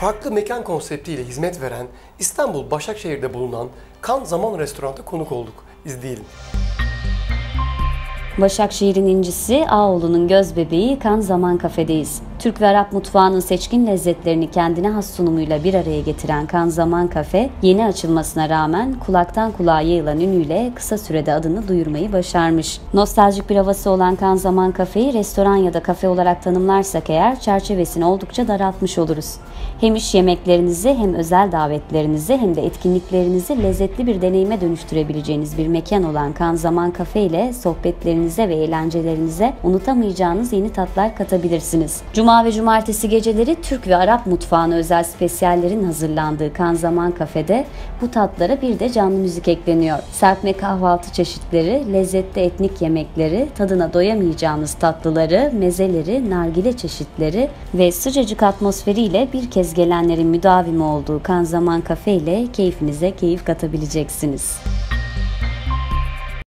Farklı mekan konseptiyle hizmet veren İstanbul Başakşehir'de bulunan Kan Zaman Restoran'ta konuk olduk. İzleyelim. Başakşehir'in incisi Ağoğlu'nun göz bebeği Kan Zaman Kafe'deyiz. Türk ve Arap mutfağının seçkin lezzetlerini kendine has sunumuyla bir araya getiren Kan Zaman Kafe, yeni açılmasına rağmen kulaktan kulağa yayılan ünüyle kısa sürede adını duyurmayı başarmış. Nostaljik bir havası olan Kan Zaman Kafe'yi restoran ya da kafe olarak tanımlarsak eğer çerçevesini oldukça daraltmış oluruz. Hem iş yemeklerinizi hem özel davetlerinizi hem de etkinliklerinizi lezzetli bir deneyime dönüştürebileceğiniz bir mekan olan Kan Zaman Kafe ile sohbetlerinize ve eğlencelerinize unutamayacağınız yeni tatlar katabilirsiniz. Cuma ve cumartesi geceleri Türk ve Arap mutfağına özel spesiyallerin hazırlandığı Kan Zaman Kafe'de bu tatlara bir de canlı müzik ekleniyor. Serpme kahvaltı çeşitleri, lezzetli etnik yemekleri, tadına doyamayacağınız tatlıları, mezeleri, nargile çeşitleri ve sıcacık atmosferiyle bir kez gelenlerin müdavimi olduğu Kan Zaman Kafe ile keyfinize keyif katabileceksiniz.